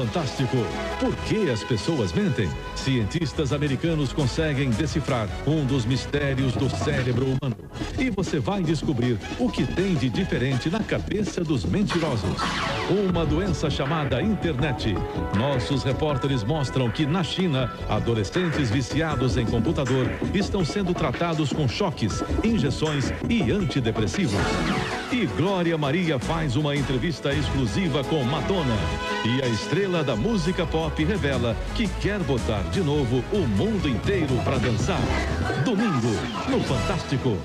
Fantástico. Por que as pessoas mentem? Cientistas americanos conseguem decifrar um dos mistérios do cérebro humano. E você vai descobrir o que tem de diferente na cabeça dos mentirosos. Uma doença chamada internet. Nossos repórteres mostram que na China, adolescentes viciados em computador estão sendo tratados com choques, injeções e antidepressivos. E Glória Maria faz uma entrevista exclusiva com Madonna. E a estrela da música pop revela que quer botar de novo o mundo inteiro para dançar. Domingo, no Fantástico.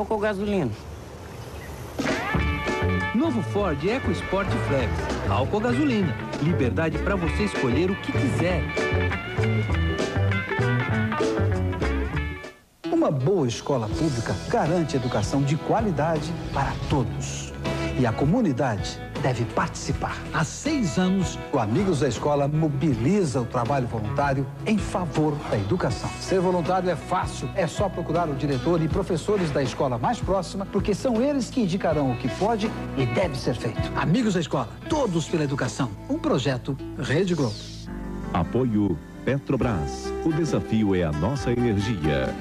Álcool ou gasolina? Novo Ford EcoSport Flex. Álcool ou gasolina. Liberdade para você escolher o que quiser. Uma boa escola pública garante educação de qualidade para todos. E a comunidade deve participar. Há seis anos, o Amigos da Escola mobiliza o trabalho voluntário em favor da educação. Ser voluntário é fácil, é só procurar o diretor e professores da escola mais próxima, porque são eles que indicarão o que pode e deve ser feito. Amigos da Escola, todos pela educação. Um projeto Rede Globo. Apoio Petrobras. O desafio é a nossa energia.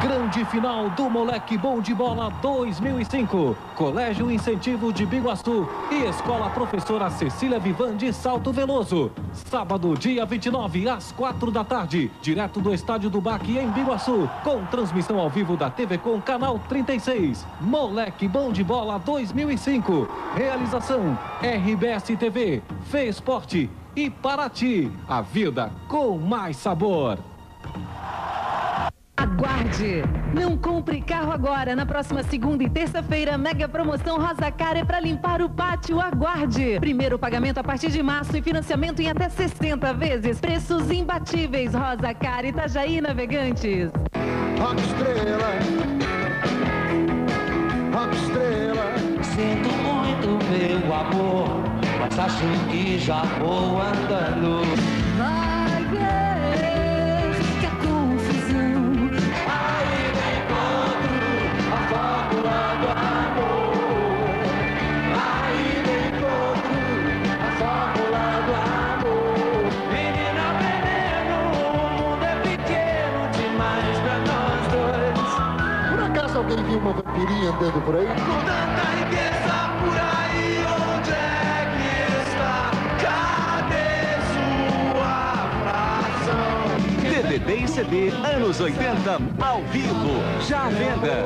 Grande final do Moleque Bom de Bola 2005. Colégio Incentivo de Biguaçu e Escola Professora Cecília Vivan de Salto Veloso. Sábado, dia 29, às 4 da tarde, direto do Estádio do Baque em Biguaçu, com transmissão ao vivo da TV com Canal 36. Moleque Bom de Bola 2005. Realização RBS TV, Fê Esporte e Paraty. A vida com mais sabor. Aguarde! Não compre carro agora. Na próxima segunda e terça-feira, mega promoção Rosa Cara é para limpar o pátio. Aguarde! Primeiro pagamento a partir de março e financiamento em até 60 vezes. Preços imbatíveis. Rosa Cara Itajaí Navegantes. Rock estrela, rock estrela. Sinto muito, meu amor, mas acho que já vou andando. Vai ver alguém viu uma vampirinha andando por aí? Com tanta riqueza por aí, onde é que está? Cadê sua fração? DVD e CD anos 80 ao vivo. Já à venda.